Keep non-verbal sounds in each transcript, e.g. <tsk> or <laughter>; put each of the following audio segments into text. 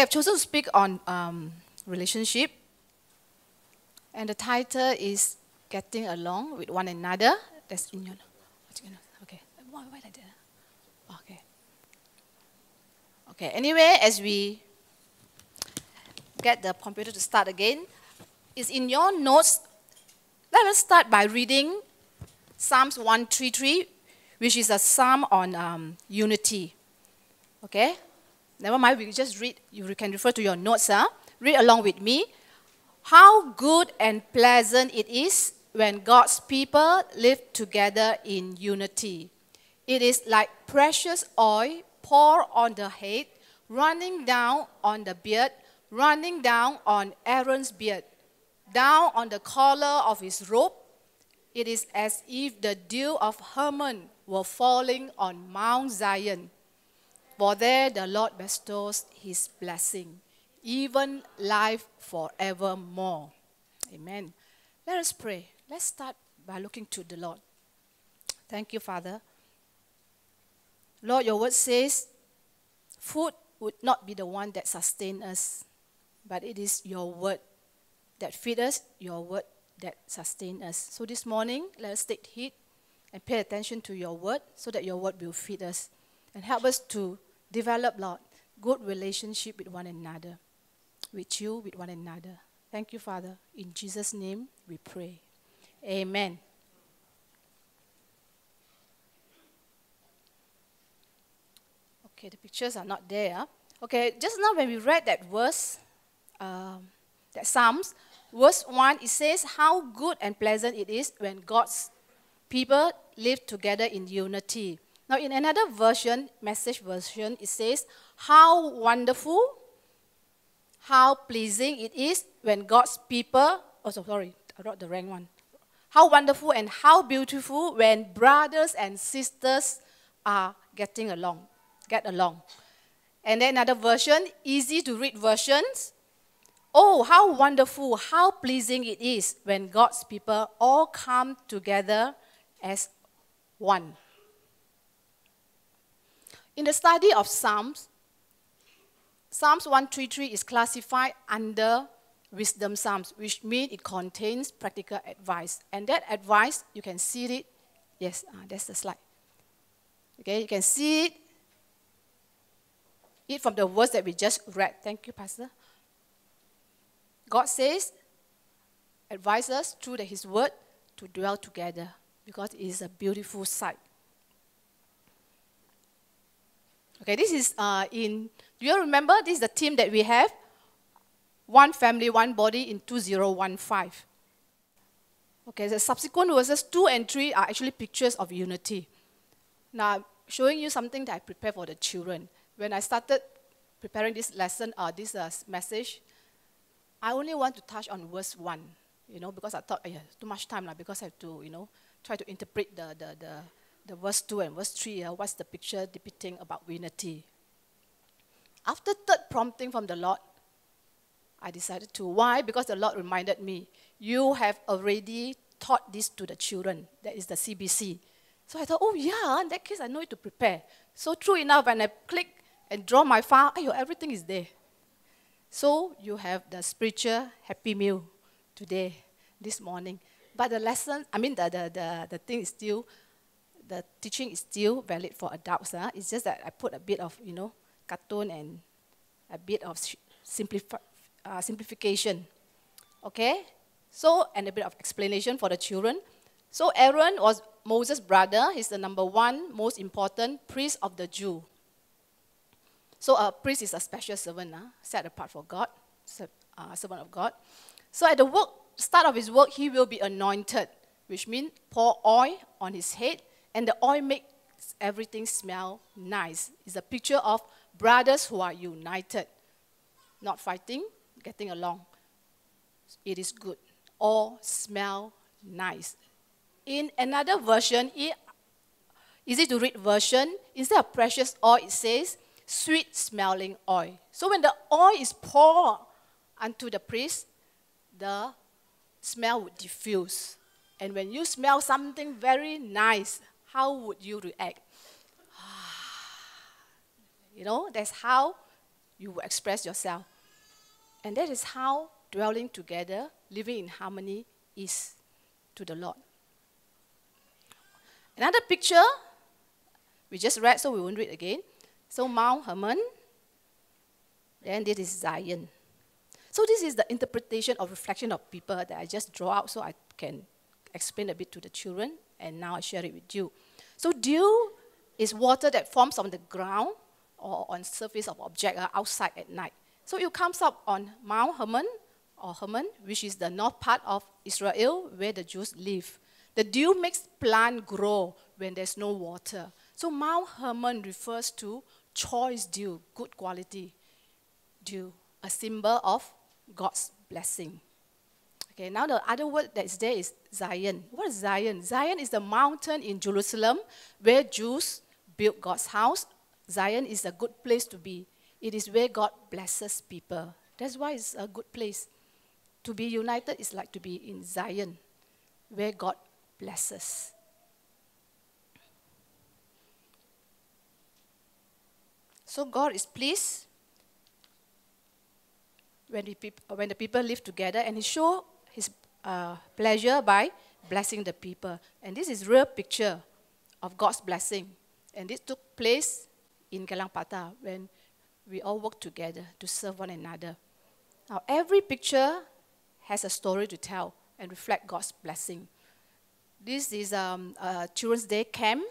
Okay, I've chosen to speak on um, relationship, and the title is "Getting Along with One Another." That's in your. Okay, why, why like that? Okay. Okay. Anyway, as we get the computer to start again, it's in your notes. Let us start by reading Psalms 133, which is a psalm on um, unity. Okay? Never mind, we just read. You can refer to your notes. Huh? Read along with me. How good and pleasant it is when God's people live together in unity. It is like precious oil poured on the head, running down on the beard, running down on Aaron's beard, down on the collar of his robe. It is as if the dew of Hermon were falling on Mount Zion. For there the Lord bestows his blessing, even life forevermore. Amen. Let us pray. Let's start by looking to the Lord. Thank you, Father. Lord, your word says food would not be the one that sustains us, but it is your word that feeds us, your word that sustains us. So this morning, let us take heed and pay attention to your word so that your word will feed us and help us to Develop, Lord, good relationship with one another, with you, with one another. Thank you, Father. In Jesus' name we pray. Amen. Okay, the pictures are not there. Okay, just now when we read that verse, um, that Psalms, verse 1, it says how good and pleasant it is when God's people live together in unity. Now, in another version, message version, it says, How wonderful, how pleasing it is when God's people, oh, sorry, I wrote the wrong one. How wonderful and how beautiful when brothers and sisters are getting along, get along. And then another version, easy to read versions. Oh, how wonderful, how pleasing it is when God's people all come together as one. In the study of Psalms, Psalms 133 is classified under wisdom psalms, which means it contains practical advice. And that advice, you can see it. Yes, uh, that's the slide. Okay, you can see it, it from the words that we just read. Thank you, Pastor. God says, advise us through the, His word to dwell together because it is a beautiful sight. Okay, this is uh, in, do you remember? This is the team that we have. One family, one body in 2015. Okay, the subsequent verses 2 and 3 are actually pictures of unity. Now, showing you something that I prepared for the children. When I started preparing this lesson or uh, this uh, message, I only want to touch on verse 1, you know, because I thought, yeah, too much time, lah, because I have to, you know, try to interpret the, the, the, the verse 2 and verse 3, uh, what's the picture depicting about unity? After third prompting from the Lord, I decided to. Why? Because the Lord reminded me, you have already taught this to the children. That is the CBC. So I thought, oh yeah, in that case I know it to prepare. So true enough, when I click and draw my file, ayo, everything is there. So you have the spiritual happy meal today, this morning. But the lesson, I mean the, the, the, the thing is still the teaching is still valid for adults. Uh. It's just that I put a bit of, you know, cartoon and a bit of simplify, uh, simplification. Okay? So, and a bit of explanation for the children. So, Aaron was Moses' brother. He's the number one most important priest of the Jew. So, a priest is a special servant, uh, set apart for God, uh, servant of God. So, at the work, start of his work, he will be anointed, which means pour oil on his head and the oil makes everything smell nice. It's a picture of brothers who are united, not fighting, getting along. It is good. All smell nice. In another version, easy to read version, instead of precious oil, it says sweet smelling oil. So when the oil is poured unto the priest, the smell would diffuse. And when you smell something very nice, how would you react? <sighs> you know, that's how you express yourself. And that is how dwelling together, living in harmony, is to the Lord. Another picture, we just read, so we won't read again. So Mount Hermon, then this is Zion. So this is the interpretation of reflection of people that I just draw out so I can explain a bit to the children, and now I share it with you. So dew is water that forms on the ground or on surface of object uh, outside at night. So it comes up on Mount Hermon or Hermon, which is the north part of Israel where the Jews live. The dew makes plant grow when there's no water. So Mount Hermon refers to choice dew, good quality dew, a symbol of God's blessing. Okay, now the other word that is there is Zion. What is Zion? Zion is the mountain in Jerusalem where Jews built God's house. Zion is a good place to be. It is where God blesses people. That's why it's a good place. To be united is like to be in Zion, where God blesses. So God is pleased when, the, when the people live together and he show his uh, pleasure by blessing the people. And this is real picture of God's blessing. And this took place in Gelang Patah when we all work together to serve one another. Now, every picture has a story to tell and reflect God's blessing. This is um, a Children's Day camp,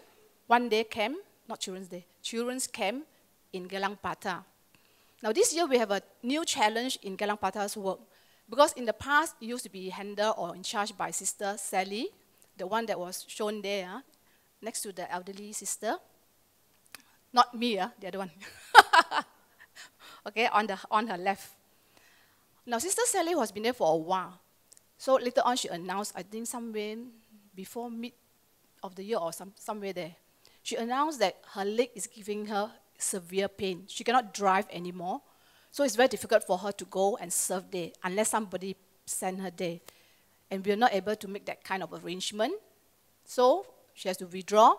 one day camp, not Children's Day, Children's camp in Gelang Patah. Now, this year we have a new challenge in Gelang Patah's work. Because in the past, it used to be handled or in charge by Sister Sally, the one that was shown there, uh, next to the elderly sister. Not me, uh, the other one. <laughs> okay, on, the, on her left. Now, Sister Sally has been there for a while. So later on, she announced, I think somewhere before mid of the year or some, somewhere there, she announced that her leg is giving her severe pain. She cannot drive anymore. So it's very difficult for her to go and serve there unless somebody send her there. And we're not able to make that kind of arrangement. So she has to withdraw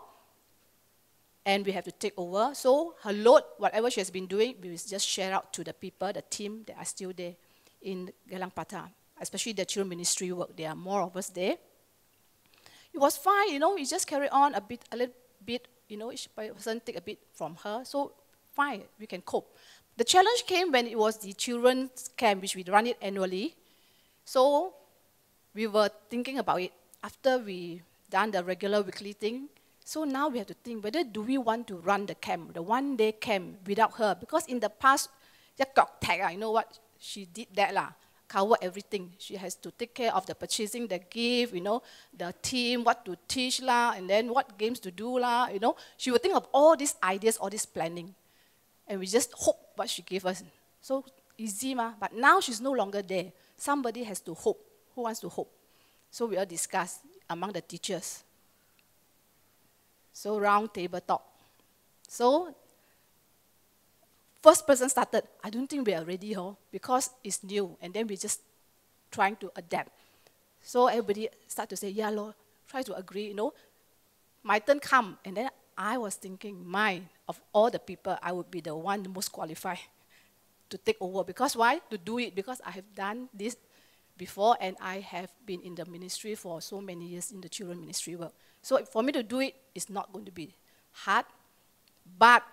and we have to take over. So her load, whatever she has been doing, we will just share out to the people, the team that are still there in Gelang Patah, especially the children ministry work. There are more of us there. It was fine, you know, we just carry on a bit, a little bit, you know, each person take a bit from her. So fine, we can cope. The challenge came when it was the children's camp, which we run it annually. So we were thinking about it after we done the regular weekly thing. So now we have to think whether do we want to run the camp, the one day camp without her? Because in the past, ah, you know what she did that lah, cover everything. She has to take care of the purchasing, the gift, you know, the team, what to teach lah, and then what games to do lah, you know. She would think of all these ideas, all this planning and we just hope what she gave us. So easy, ma. But now she's no longer there. Somebody has to hope. Who wants to hope? So we all discuss among the teachers. So round table talk. So first person started. I don't think we are ready, huh? because it's new, and then we just trying to adapt. So everybody start to say, yeah, Lord, try to agree, you know. My turn come, and then I was thinking, my, of all the people, I would be the one most qualified to take over. Because why? To do it. Because I have done this before and I have been in the ministry for so many years in the children ministry work. So for me to do it is not going to be hard, but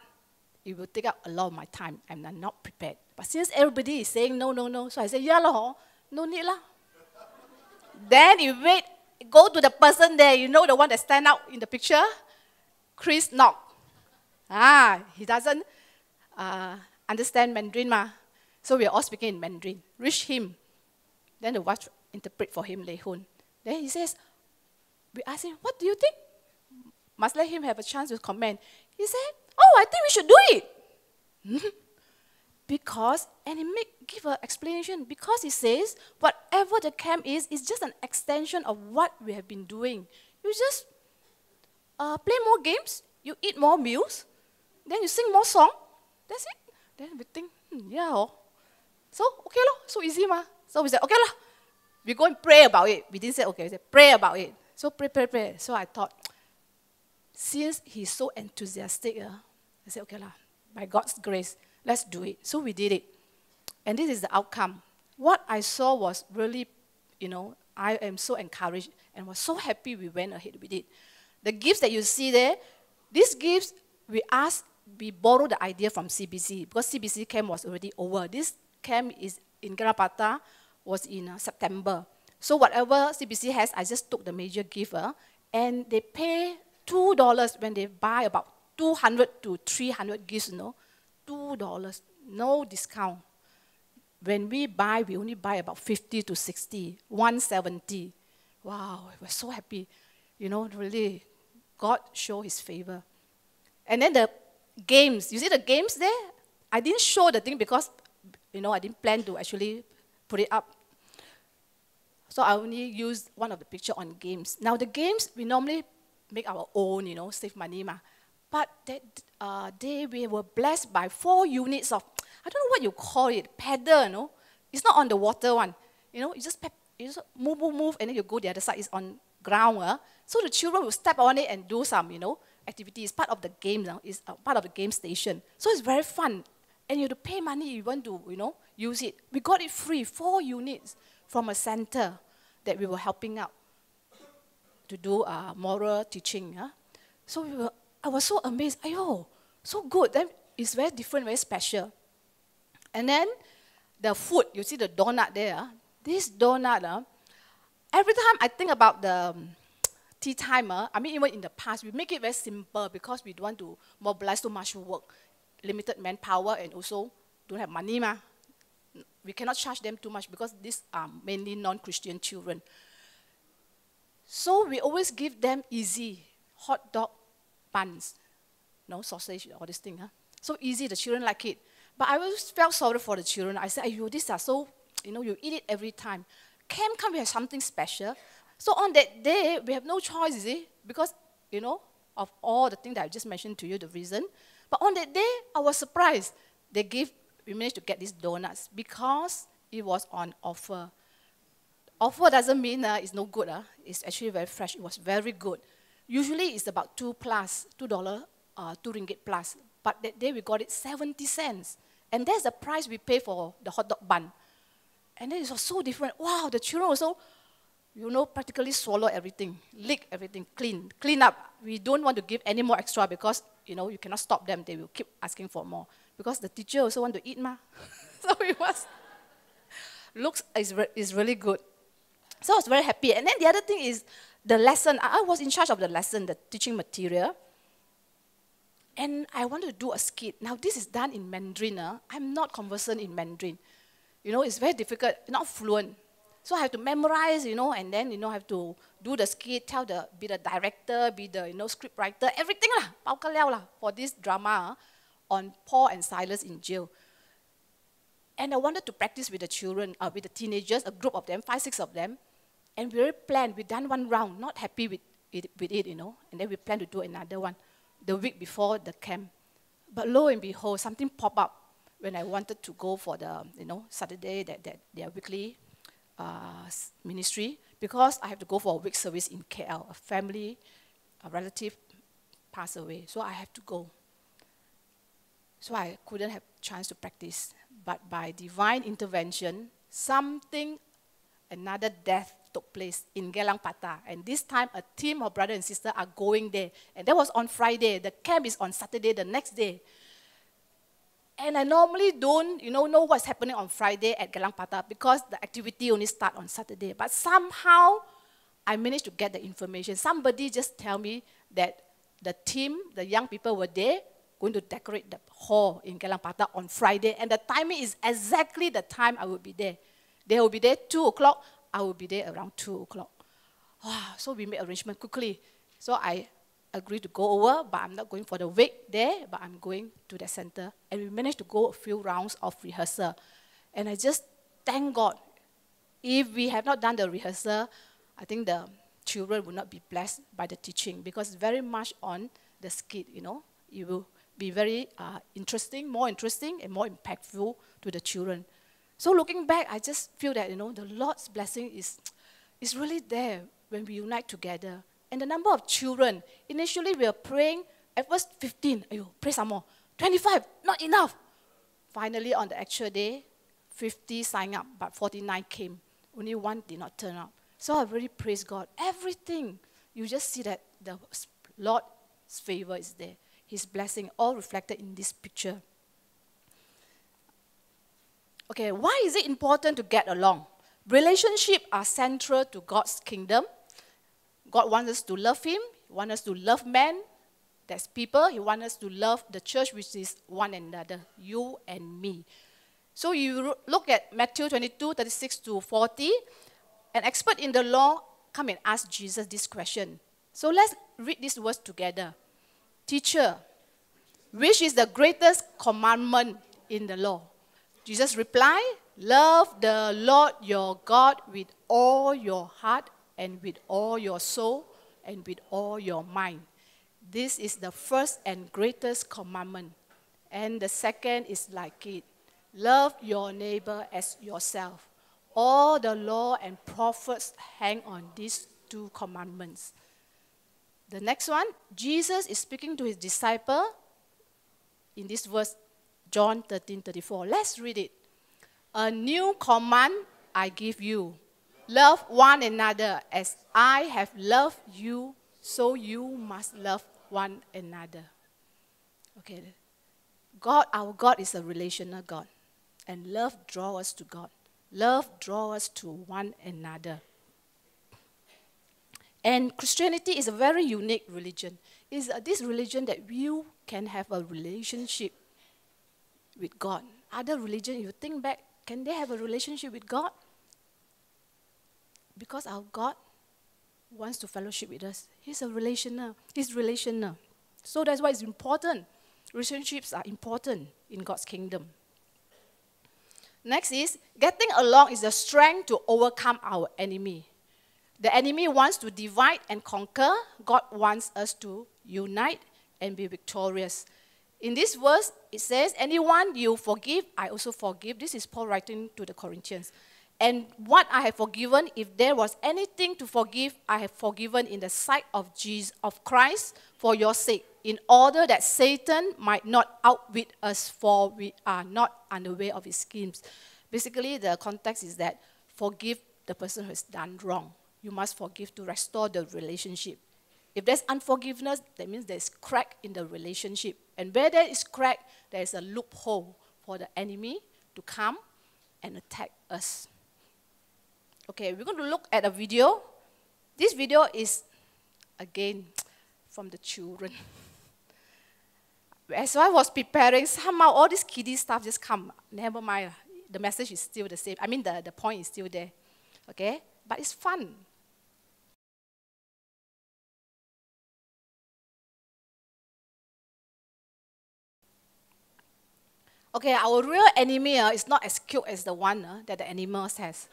it will take up a lot of my time and I'm not prepared. But since everybody is saying no, no, no, so I say, yeah, lah, no need lah. then you wait, go to the person there, you know the one that stand out in the picture? Chris knock. Ah, he doesn't uh, understand Mandarin ma. So we are all speaking in Mandarin. Reach him. Then the watch interpret for him Lei Hun. Then he says, we ask him, what do you think? Must let him have a chance to comment. He said, oh, I think we should do it. <laughs> because, and he make, give an explanation, because he says, whatever the camp is, is just an extension of what we have been doing. You just uh, play more games, you eat more meals, then you sing more song. That's it. Then we think, hmm, yeah. Oh. So, okay, lo, so easy ma. So we said, okay lah. We go and pray about it. We didn't say, okay, we said, pray about it. So pray, pray, pray. So I thought, since he's so enthusiastic, uh, I said, okay lah, by God's grace, let's do it. So we did it. And this is the outcome. What I saw was really, you know, I am so encouraged and was so happy we went ahead with it. The gifts that you see there, these gifts, we asked, we borrowed the idea from CBC because CBC camp was already over. This camp is in Gelang Patah was in uh, September. So whatever CBC has, I just took the major giver, and they pay two dollars when they buy about 200 to 300 gifts. You know, two dollars, no discount. When we buy, we only buy about 50 to 60, 170. Wow, we're so happy. You know, really, God show His favor. And then the games, you see the games there? I didn't show the thing because, you know, I didn't plan to actually put it up. So I only used one of the picture on games. Now the games, we normally make our own, you know, save money. Ma. But that uh, day we were blessed by four units of, I don't know what you call it, paddle, you know. It's not on the water one. You know, you just, you just move, move, move, and then you go the other side. It's on ground. Uh. So the children will step on it and do some, you know, activity. It's part of the game. Uh, it's part of the game station. So it's very fun. And you have to pay money you want to, you know, use it. We got it free, four units from a center that we were helping out to do uh, moral teaching. Huh? So we were, I was so amazed. Ayo, so good. Then it's very different, very special. And then the food, you see the donut there. This donut, huh? Every time I think about the um, <tsk> tea timer, I mean, even in the past, we make it very simple because we don't want to mobilize too much work, limited manpower, and also don't have money. Ma we cannot charge them too much because these are mainly non-Christian children. So we always give them easy hot dog buns, no sausage, all this thing. Huh? So easy, the children like it. But I always felt sorry for the children. I said, "You, these are so, you know, you eat it every time. Camp can we have something special? So on that day, we have no choice, is it? Because, you know, of all the things that I just mentioned to you, the reason. But on that day, I was surprised. They gave we managed to get these donuts because it was on offer. Offer doesn't mean uh, it's no good. Uh. It's actually very fresh. It was very good. Usually it's about two plus, two dollar, uh, two ringgit plus. But that day we got it 70 cents. And that's the price we pay for the hot dog bun. And then it was so different. Wow, the children also, you know, practically swallow everything, lick everything, clean, clean up. We don't want to give any more extra because, you know, you cannot stop them. They will keep asking for more because the teacher also want to eat ma. <laughs> so it was looks is, re- is really good. So I was very happy. And then the other thing is the lesson. I, was in charge of the lesson, the teaching material. And I wanted to do a skit. Now this is done in Mandarin. Uh. I'm not conversant in Mandarin. You know, it's very difficult, not fluent. So I have to memorize, you know, and then, you know, I have to do the skit, tell the, be the director, be the, you know, script writer, everything lah, lah, for this drama. Uh on Paul and Silas in jail. And I wanted to practice with the children, uh, with the teenagers, a group of them, five, six of them. And we already planned, we done one round, not happy with it, with it, you know. And then we plan to do another one the week before the camp. But lo and behold, something popped up when I wanted to go for the, you know, Saturday, that, that their weekly uh, ministry, because I have to go for a week service in KL. A family, a relative passed away, so I have to go. So I couldn't have chance to practice. But by divine intervention, something, another death took place in Gelang Patah. And this time, a team of brother and sister are going there. And that was on Friday. The camp is on Saturday, the next day. And I normally don't, you know, know what's happening on Friday at Gelang Patah because the activity only start on Saturday. But somehow, I managed to get the information. Somebody just tell me that the team, the young people were there, going to decorate the hall in Gelang Patah on Friday, and the timing is exactly the time I will be there. They will be there 2 o'clock, I will be there around 2 o'clock. Wow, so we made arrangement quickly. So I agreed to go over, but I'm not going for the week there, but I'm going to the center. And we managed to go a few rounds of rehearsal. And I just thank God. If we have not done the rehearsal, I think the children will not be blessed by the teaching because very much on the skit, you know. You will be very uh, interesting, more interesting, and more impactful to the children. So looking back, I just feel that you know the Lord's blessing is, is really there when we unite together. And the number of children, initially we were praying at first 15, ayo, pray some more. 25, not enough. Finally, on the actual day, 50 signed up, but 49 came. Only one did not turn up. So I really praise God. Everything, you just see that the Lord's favor is there. His blessing, all reflected in this picture. Okay, why is it important to get along? Relationships are central to God's kingdom. God wants us to love Him, He wants us to love men, that's people. He wants us to love the church, which is one another, you and me. So you look at Matthew 22, 36 to 40. An expert in the law come and ask Jesus this question. So let's read these words together. Teacher, which is the greatest commandment in the law? Jesus replied, Love the Lord your God with all your heart and with all your soul and with all your mind. This is the first and greatest commandment. And the second is like it love your neighbor as yourself. All the law and prophets hang on these two commandments. The next one, Jesus is speaking to his disciple in this verse, John 13 34. Let's read it. A new command I give you love one another as I have loved you, so you must love one another. Okay. God, our God is a relational God. And love draws us to God. Love draws us to one another. And Christianity is a very unique religion. It's uh, this religion that you can have a relationship with God. Other religion, you think back, can they have a relationship with God? Because our God wants to fellowship with us. He's a relational. He's relational. So that's why it's important. Relationships are important in God's kingdom. Next is getting along is the strength to overcome our enemy. The enemy wants to divide and conquer. God wants us to unite and be victorious. In this verse, it says, Anyone you forgive, I also forgive. This is Paul writing to the Corinthians. And what I have forgiven, if there was anything to forgive, I have forgiven in the sight of Jesus of Christ for your sake, in order that Satan might not outwit us, for we are not unaware of his schemes. Basically, the context is that forgive the person who has done wrong. You must forgive to restore the relationship. If there's unforgiveness, that means there's crack in the relationship. And where there is crack, there is a loophole for the enemy to come and attack us. Okay, we're going to look at a video. This video is, again, from the children. As I was preparing, somehow all this kiddie stuff just come. Never mind. The message is still the same. I mean, the, the point is still there. Okay? But it's fun. Okay, our real enemy uh, is not as cute as the one uh, that the animals has.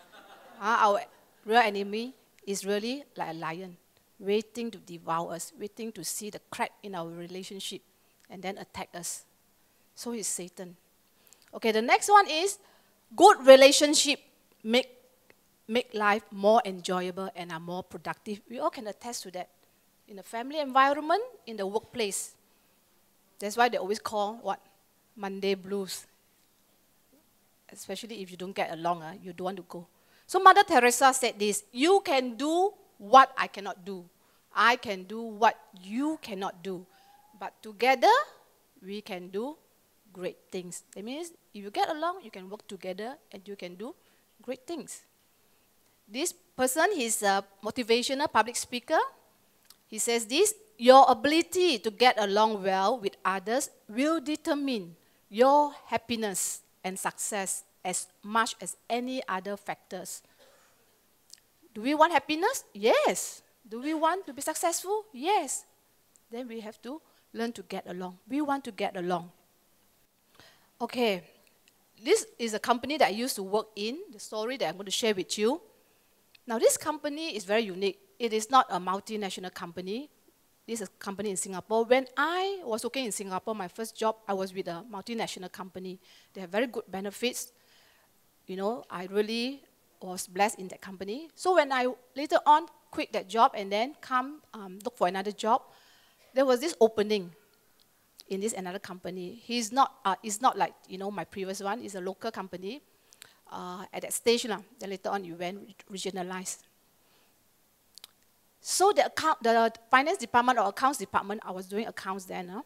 Uh, our real enemy is really like a lion, waiting to devour us, waiting to see the crack in our relationship and then attack us. So is Satan. Okay, the next one is good relationship make, make life more enjoyable and are more productive. We all can attest to that. In the family environment, in the workplace. That's why they always call what? Monday blues. Especially if you don't get along, uh, you don't want to go. So Mother Teresa said this You can do what I cannot do. I can do what you cannot do. But together, we can do great things. That means if you get along, you can work together and you can do great things. This person, he's a motivational public speaker. He says this Your ability to get along well with others will determine your happiness and success as much as any other factors. Do we want happiness? Yes. Do we want to be successful? Yes. Then we have to learn to get along. We want to get along. Okay. This is a company that I used to work in, the story that I'm going to share with you. Now, this company is very unique. It is not a multinational company. This is a company in Singapore. When I was working in Singapore, my first job, I was with a multinational company. They have very good benefits you know, I really was blessed in that company. So when I later on quit that job and then come um, look for another job, there was this opening. in this another company. He's not, uh, it's not like, you know, my previous one. It's a local company. Uh, at that stage, lah, then later on, you went regionalized. So the, account, the finance department or accounts department, I was doing accounts then, uh,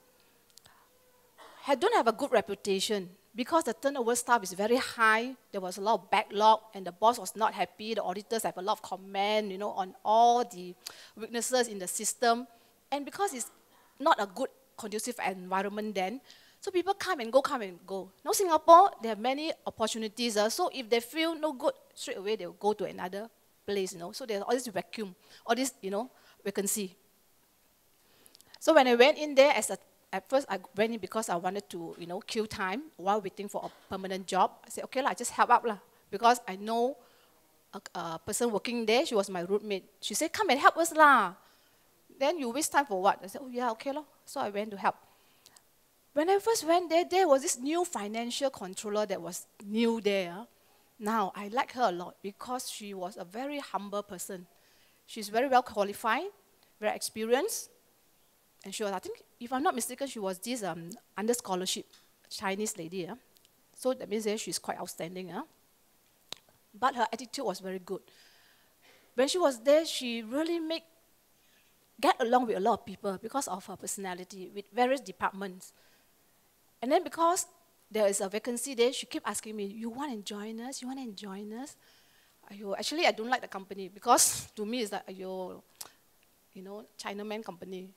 had, don't have a good reputation because the turnover staff is very high. There was a lot of backlog, and the boss was not happy. The auditors have a lot of comment, you know, on all the weaknesses in the system. And because it's not a good conducive environment then. So people come and go, come and go. Now Singapore, they have many opportunities. Uh, so if they feel no good, straight away they'll go to another place, you know. So there's all this vacuum, all this, you know, vacancy. So when I went in there as a, at first I went in because I wanted to, you know, kill time while waiting for a permanent job. I said, okay, lah, just help up lah. Because I know a, a person working there, she was my roommate. She said, come and help us lah. Then you waste time for what? I said, oh yeah, okay lah. So I went to help. When I first went there, there was this new financial controller that was new there. Ah. Now, I like her a lot because she was a very humble person. She's very well qualified, very experienced, and she was, I think, if I'm not mistaken, she was this um, under scholarship Chinese lady. Uh. So that means that she's quite outstanding. Uh. But her attitude was very good. When she was there, she really made get along with a lot of people because of her personality with various departments. And then because there is a vacancy there, she kept asking me, you want to join us? You want to join us? Ayo, actually, I don't like the company because <laughs> to me it's like, ayo, you know, Chinaman company.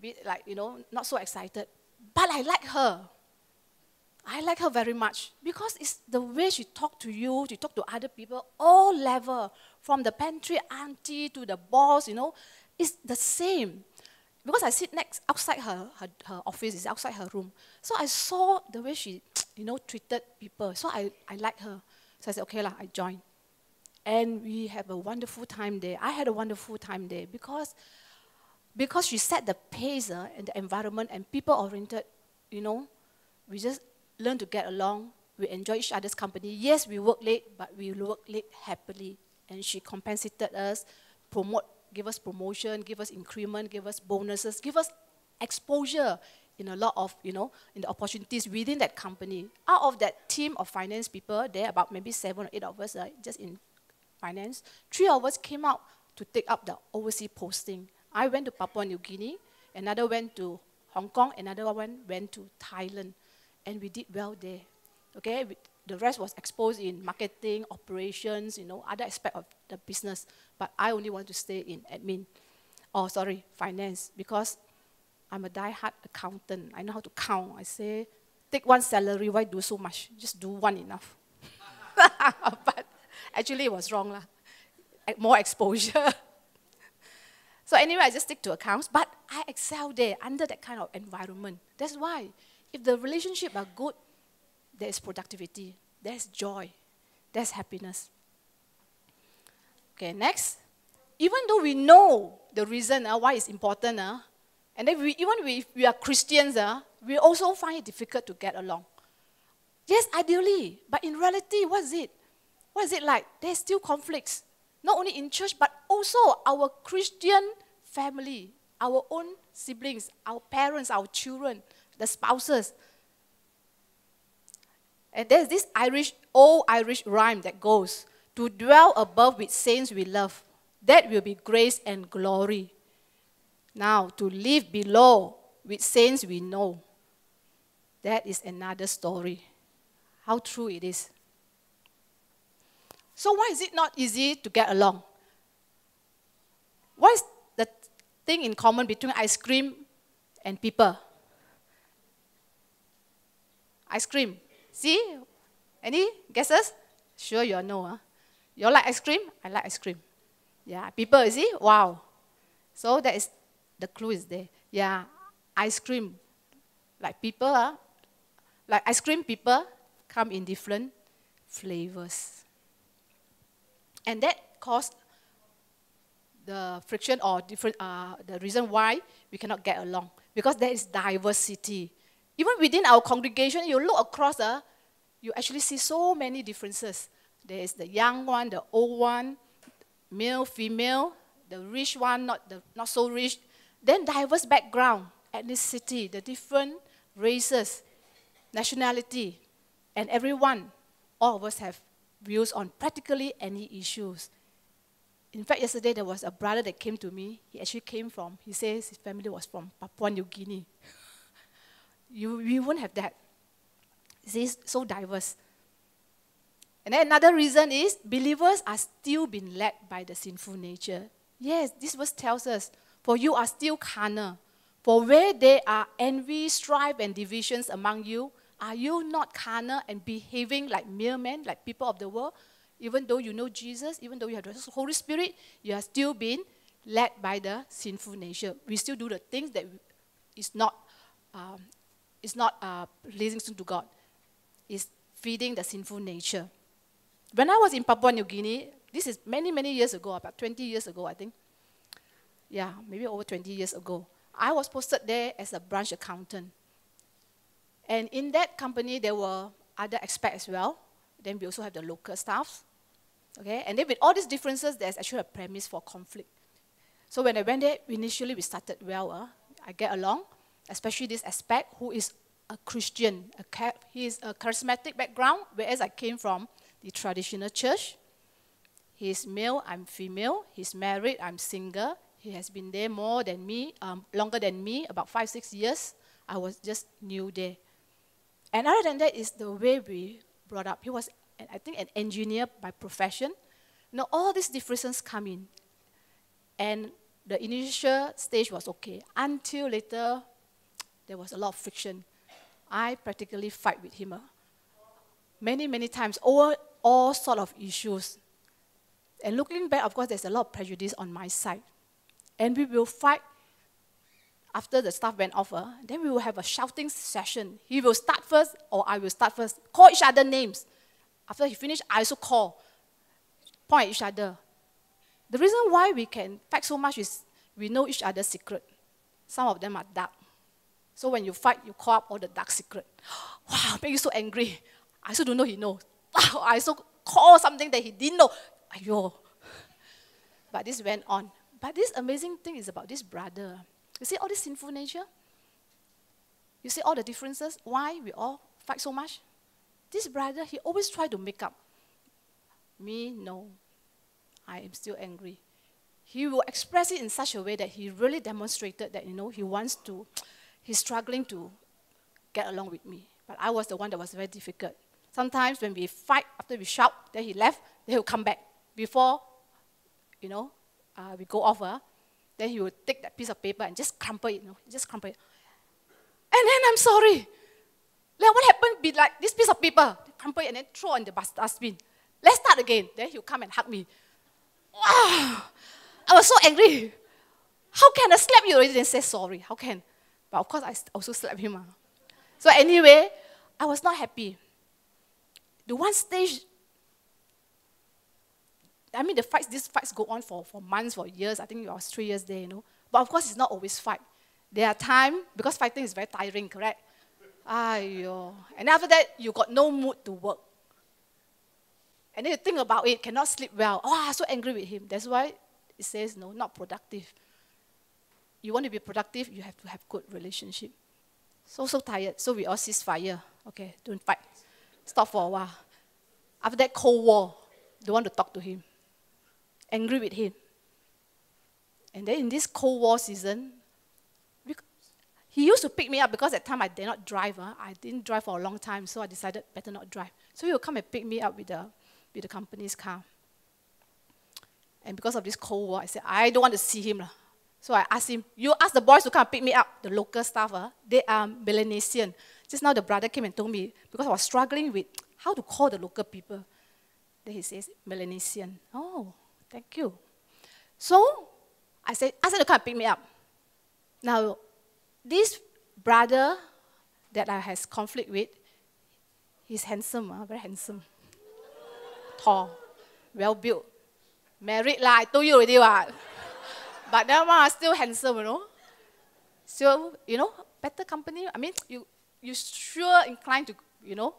Bit like, you know, not so excited. But I like her. I like her very much because it's the way she talk to you, she talk to other people, all level, from the pantry auntie to the boss, you know, it's the same. Because I sit next outside her, her, her office, is outside her room. So I saw the way she, <tsk> you know, treated people. So I, I like her. So I said, okay, lah, I joined. And we have a wonderful time there. I had a wonderful time there because, because she set the pace uh, and the environment and people oriented, you know, we just learn to get along. We enjoy each other's company. Yes, we work late, but we work late happily. And she compensated us, promote give us promotion, give us increment, give us bonuses, give us exposure in a lot of, you know, in the opportunities within that company. Out of that team of finance people, there about maybe seven or eight of us uh, just in finance, three of us came out to take up the overseas posting. I went to Papua New Guinea, another went to Hong Kong, another one went to Thailand, and we did well there. Okay, the rest was exposed in marketing, operations, you know, other aspect of the business. But I only want to stay in admin, or sorry, finance, because I'm a die-hard accountant. I know how to count. I say, take one salary, why do so much? Just do one enough. <laughs> but actually it was wrong lah. More exposure. <laughs> so anyway, I just stick to accounts, but I excel there under that kind of environment. That's why, if the relationship are good, there is productivity, there's joy, there's happiness. Okay, next. Even though we know the reason uh, why it's important, uh, and then we, even if we are Christians, uh, we also find it difficult to get along. Yes, ideally, but in reality, what is it? What is it like? There's still conflicts, not only in church, but also our Christian family, our own siblings, our parents, our children, the spouses. And there's this Irish, old Irish rhyme that goes, to dwell above with saints we love, that will be grace and glory. Now, to live below with saints we know, that is another story. How true it is. So, why is it not easy to get along? What is the thing in common between ice cream and people? Ice cream. See? Any guesses? Sure you all know. Huh? You like ice cream? I like ice cream. Yeah, people, see? Wow. So that is, the clue is there. Yeah, ice cream. Like people, huh? like ice cream people come in different flavors. And that caused the friction or different, uh, the reason why we cannot get along. Because there is diversity. Even within our congregation, you look across, uh, you actually see so many differences. There is the young one, the old one, male, female, the rich one, not, the, not so rich. Then diverse background. ethnicity, the different races, nationality, and everyone, all of us have views on practically any issues. In fact, yesterday there was a brother that came to me. He actually came from, he says his family was from Papua New Guinea. <laughs> you, you won't have that. It's so diverse. And then another reason is believers are still being led by the sinful nature. Yes, this verse tells us, for you are still carnal. For where there are envy, strife, and divisions among you, are you not carnal and behaving like mere men, like people of the world? Even though you know Jesus, even though you have the Holy Spirit, you are still being led by the sinful nature. We still do the things that is not, um, is not uh, pleasing to God. Is feeding the sinful nature. When I was in Papua New Guinea, this is many, many years ago, about 20 years ago, I think. Yeah, maybe over 20 years ago. I was posted there as a branch accountant. And in that company, there were other expats as well. Then we also have the local staffs. Okay, and then with all these differences, there's actually a premise for conflict. So when I went there, initially we started well. Uh, I get along, especially this aspect who is a Christian. A, he is a charismatic background, whereas I came from the traditional church. He's male, I'm female. He's married, I'm single. He has been there more than me, um, longer than me, about five, six years. I was just new there. And other than that is the way we brought up. He was, I think, an engineer by profession. Now all these differences come in. And the initial stage was okay until later there was a lot of friction. I practically fight with him uh, many, many times over all sort of issues. And looking back, of course, there's a lot of prejudice on my side. And we will fight after the staff went off. Uh, then we will have a shouting session. He will start first, or I will start first. Call each other names. After he finished, I also call. Point at each other. The reason why we can fight so much is we know each other's secret. Some of them are dark. So when you fight, you call up all the dark secret. <gasps> Wow, make you so angry. I also don't know he knows. <laughs> Wow, I also call something that he didn't know. Ayo. But this went on. But this amazing thing is about this brother. You see all this sinful nature? You see all the differences? Why we all fight so much? This brother, he always try to make up. Me, no. I am still angry. He will express it in such a way that he really demonstrated that, you know, he wants to, <tsk> he's struggling to get along with me. But I was the one that was very difficult. Sometimes when we fight, after we shout, then he left, then he'll come back. Before, you know, uh, we go uh, then he would take that piece of paper and just crumple it, you know, just crumple it. And then I'm sorry. Like what happened? Be like this piece of paper, crumple it and then throw in the dustbin. Let's start again. Then he'll come and hug me. Wow. I was so angry. How can I slap you already and say sorry? How can? But of course, I also slapped him. Uh. So anyway, I was not happy. The one stage I mean, the fights, these fights go on for, for months, for years. I think it was three years there, you know. But of course, it's not always fight. There are times, because fighting is very tiring, correct? Ayo. And after that, you got no mood to work. And then you think about it, cannot sleep well. Oh, I'm so angry with him. That's why it says, no, not productive. You want to be productive, you have to have good relationship. So, so tired. So we all cease fire. Okay, don't fight. Stop for a while. After that, Cold War. Don't want to talk to him angry with him. And then in this Cold War season, he used to pick me up because at that time I did not drive. Huh? I didn't drive for a long time, so I decided better not drive. So he would come and pick me up with the, with the company's car. And because of this Cold War, I said, I don't want to see him. So I asked him, you ask the boys to come pick me up, the local staff. Huh? They are Melanesian. Just now the brother came and told me, because I was struggling with how to call the local people. Then he says, Melanesian. Oh, Thank you. So I said, ask her to come and pick me up. Now, this brother that I has conflict with, he's handsome, uh, very handsome. Tall, well built. Married lah, I told you already what. but that one still handsome, you know. So, you know, better company. I mean, you you sure inclined to, you know,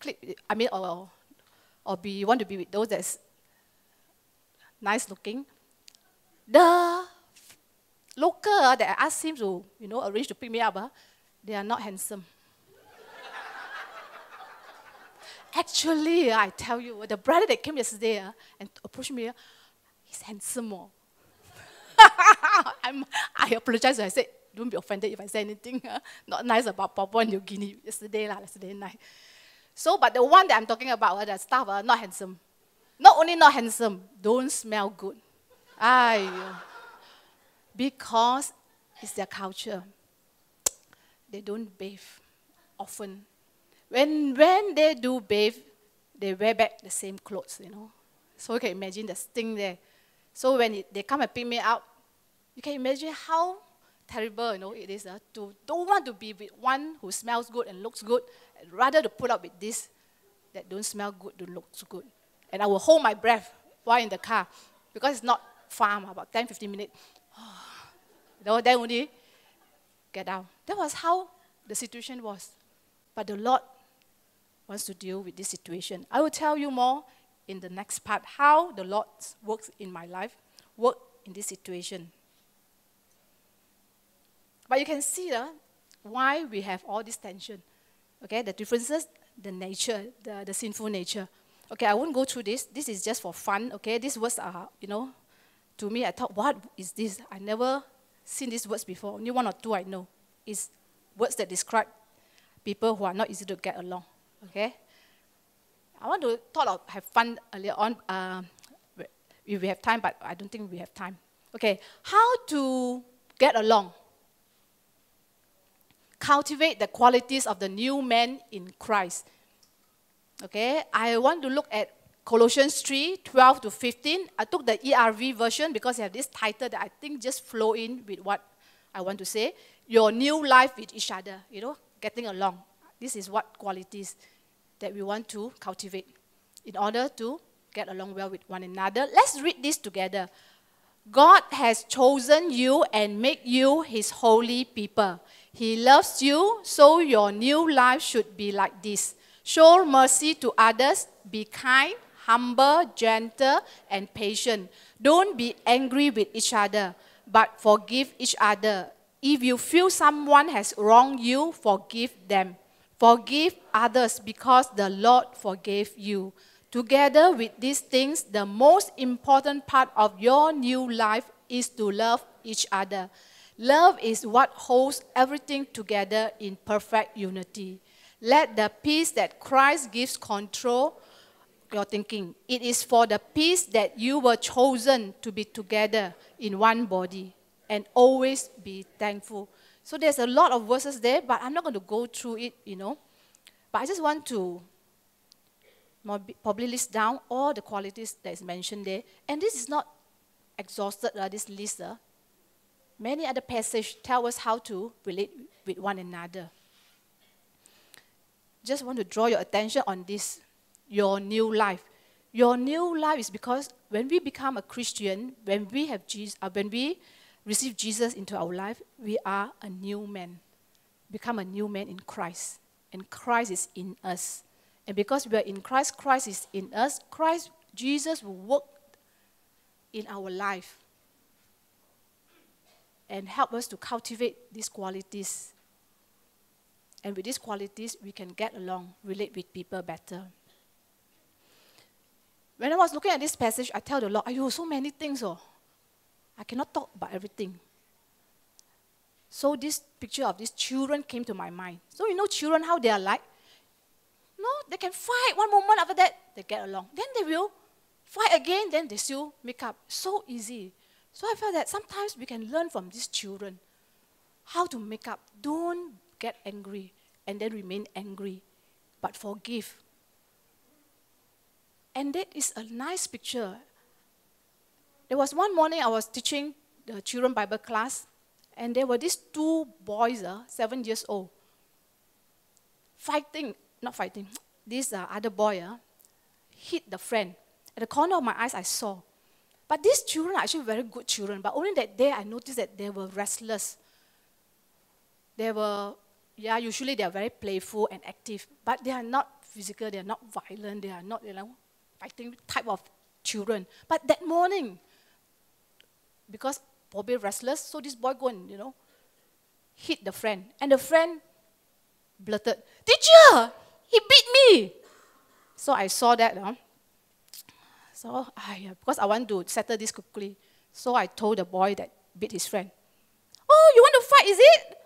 click I mean or or be you want to be with those that's nice looking. The local uh, that I asked him to, you know, arrange to pick me up, uh, they are not handsome. Actually, I tell you, the brother that came yesterday uh, and approached me, he's handsome <laughs> more. i apologize. I said, don't be offended if I say anything uh, not nice about Papua New Guinea yesterday, lah, yesterday night. So, but the one that I'm talking about, uh, the staff, uh, not handsome. Not only not handsome, don't smell good. Aye. Because it's their culture. They don't bathe often. When, when they do bathe, they wear back the same clothes, you know. So you can imagine the sting there. So when it, they come and pick me up, you can imagine how terrible, you know, it is uh, to don't want to be with one who smells good and looks good, rather to put up with this that don't smell good, don't look good. And I will hold my breath while in the car because it's not far, about 10, 15 minutes. <sighs> know, then only get out. That was how the situation was. But the Lord wants to deal with this situation. I will tell you more in the next part how the Lord works in my life, work in this situation. But you can see uh, why we have all this tension. Okay, the differences, the nature, the, the sinful nature. Okay, I won't go through this. This is just for fun. Okay, these words are, you know, to me, I thought, what is this? I never seen these words before. Only one or two I know. It's words that describe people who are not easy to get along. Okay, I want to talk of have fun earlier on. Uh, if we have time, but I don't think we have time. Okay, how to get along? cultivate the qualities of the new man in Christ. Okay, I want to look at Colossians 3 12 to 15. I took the ERV version because I have this title that I think just flow in with what I want to say. Your new life with each other, you know, getting along. This is what qualities that we want to cultivate in order to get along well with one another. Let's read this together. God has chosen you and made you his holy people. He loves you, so your new life should be like this. Show mercy to others, be kind, humble, gentle, and patient. Don't be angry with each other, but forgive each other. If you feel someone has wronged you, forgive them. Forgive others because the Lord forgave you. Together with these things, the most important part of your new life is to love each other. Love is what holds everything together in perfect unity. Let the peace that Christ gives control your thinking. It is for the peace that you were chosen to be together in one body and always be thankful. So there's a lot of verses there, but I'm not going to go through it, you know. But I just want to probably list down all the qualities that is mentioned there. And this is not exhausted, uh, this list. Uh, Many other passages tell us how to relate with one another. Just want to draw your attention on this your new life. Your new life is because when we become a Christian, when we have Jesus, uh, when we receive Jesus into our life, we are a new man. Become a new man in Christ. And Christ is in us. And because we are in Christ, Christ is in us, Christ, Jesus will work in our life and help us to cultivate these qualities. And with these qualities, we can get along, relate with people better. When I was looking at this passage, I tell the Lord, Ayo, so many things, oh. I cannot talk about everything. So this picture of these children came to my mind. So you know children, how they are like? No, they can fight one moment after that, they get along. Then they will fight again, then they still make up. So easy. So I felt that sometimes we can learn from these children how to make up. Don't get angry and then remain angry, but forgive. And that is a nice picture. There was one morning I was teaching the children Bible class, and there were these two boys, uh, seven years old, fighting, not fighting, <tsk> this uh, other boy uh, hit the friend. At the corner of my eyes, I saw. But these children are actually very good children. But only that day I noticed that they were restless. They were, yeah, usually they are very playful and active, but they are not physical, they are not violent, they are not, you know, fighting type of children. But that morning, because probably restless. So this boy go and, you know, hit the friend. And the friend blurted, Teacher, he beat me. So I saw that. Huh? So, ah, I, because I want to settle this quickly. So I told the boy that beat his friend. Oh, you want to fight, is it?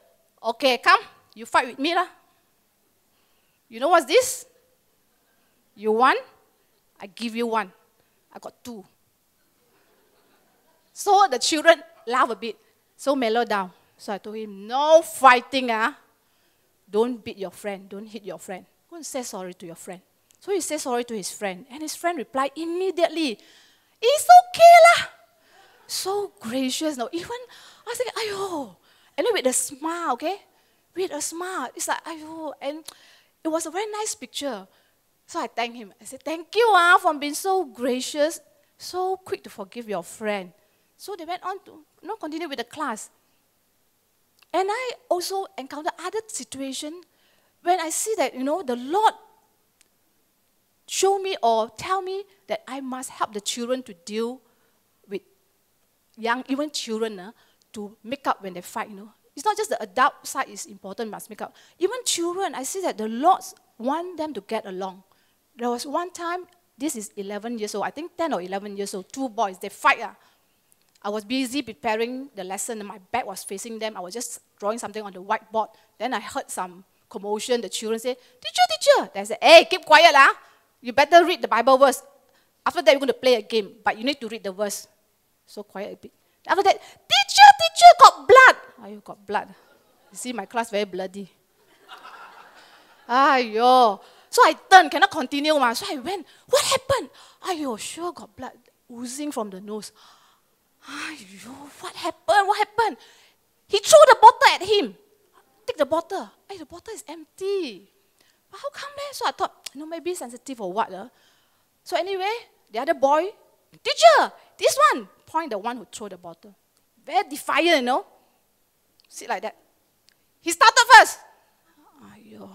Okay, come. You fight with me. Lah. You know what's this? You want? I give you one. I got two. So the children laugh a bit. So mellow down. So I told him, no fighting, ah. Don't beat your friend. Don't hit your friend. Go and say sorry to your friend. So he said sorry to his friend. And his friend replied immediately, It's okay lah. So gracious. No, even I like, ayo. And then with a smile, okay? With a smile. It's like, ayo. And it was a very nice picture. So I thanked him. I said, Thank you ah, for being so gracious, so quick to forgive your friend. So they went on to you know, continue with the class. And I also encountered other situation when I see that, you know, the Lord show me or tell me that I must help the children to deal with young, even children, uh, to make up when they fight, you know. It's not just the adult side is important, must make up. Even children, I see that the Lord want them to get along. There was one time, this is 11 years old, I think 10 or 11 years old, two boys, they fight. Uh. I was busy preparing the lesson and my back was facing them. I was just drawing something on the whiteboard. Then I heard some commotion. The children say, teacher, teacher. They said, hey, keep quiet. lah. You better read the Bible verse. After that, we're going to play a game, but you need to read the verse. So quiet a bit. After that, teacher, teacher, got blood. Oh, you got blood. You see, my class very bloody. Ayo. So I turned, cannot continue. Ma. So I went, what happened? Ayo, sure got blood oozing from the nose. Ayo, what happened? What happened? He threw the bottle at him. Take the bottle. Hey, the bottle is empty. But how come there? So I thought, you know, maybe sensitive or what. Uh? So anyway, the other boy, teacher, this one, point the one who threw the bottle. Very defiant, you know. Sit like that. He started first. Ayo.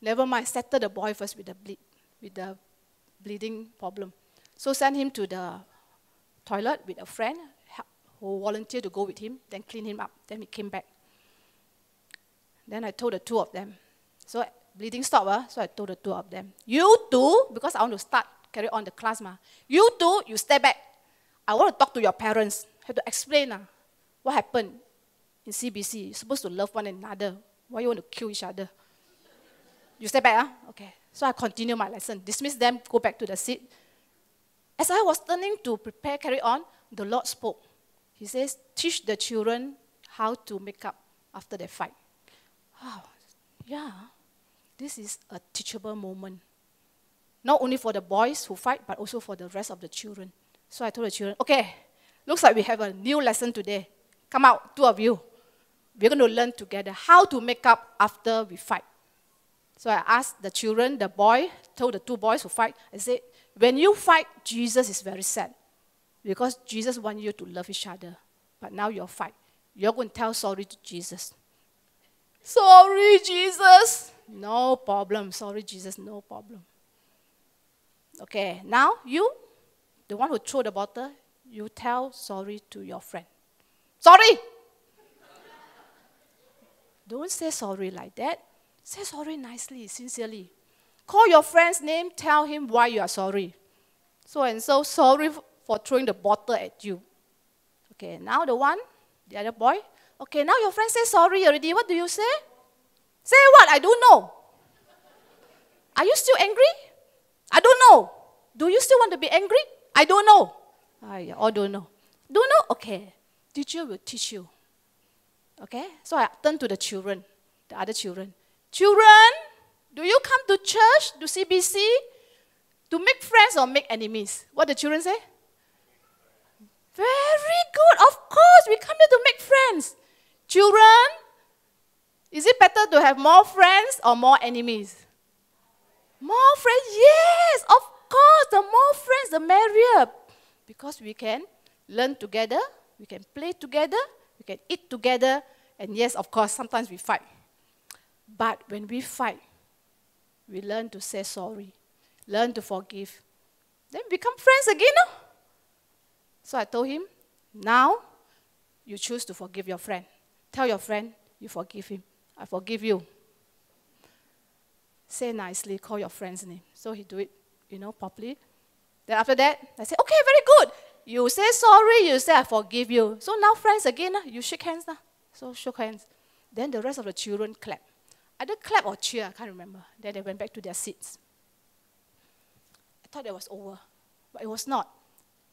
Never mind, settle the boy first with the bleed, with the bleeding problem. So send him to the toilet with a friend who volunteered to go with him, then clean him up. Then he came back. Then I told the two of them. So bleeding stopped, uh, so I told the two of them, you two, because I want to start, carry on the class, ma. you two, you stay back. I want to talk to your parents. Have to explain uh, what happened in CBC. You're supposed to love one another. Why you want to kill each other? You stay back, huh? okay. So I continue my lesson. Dismiss them, go back to the seat. As I was turning to prepare, carry on, the Lord spoke. He says, teach the children how to make up after they fight. Oh, yeah. This is a teachable moment. Not only for the boys who fight, but also for the rest of the children. So I told the children, okay, looks like we have a new lesson today. Come out, two of you. We're going to learn together how to make up after we fight. So I asked the children, the boy told the two boys who fight, I said, when you fight, Jesus is very sad. Because Jesus wants you to love each other. But now you are fight. You're going to tell sorry to Jesus. Sorry, Jesus. No problem. Sorry, Jesus. No problem. Okay, now you, the one who threw the bottle, you tell sorry to your friend. Sorry! Don't say sorry like that. Say sorry nicely, sincerely. Call your friend's name, tell him why you are sorry. So and so, sorry for throwing the bottle at you. Okay, now the one, the other boy. Okay, now your friend says sorry already. What do you say? Say what? I don't know. Are you still angry? I don't know. Do you still want to be angry? I don't know. I or don't know. Don't know? Okay. Teacher will teach you. Okay? So I turn to the children, the other children. Children, do you come to church, to CBC, to make friends or make enemies? What the children say? Very good. Of course, we come here to make friends. Children, is it better to have more friends or more enemies? More friends, yes, of course. The more friends, the merrier. Because we can learn together, we can play together, we can eat together, and yes, of course, sometimes we fight. But when we fight, we learn to say sorry, learn to forgive. Then become friends again. No? So I told him, now you choose to forgive your friend. Tell your friend you forgive him. I forgive you. Say nicely, call your friend's name. So he do it, you know, properly. Then after that, I say, okay, very good. You say sorry, you say I forgive you. So now friends again, ah, you shake hands now. So shook hands. Then the rest of the children clap. Either clap or cheer, I can't remember. Then they went back to their seats. I thought it was over, but it was not.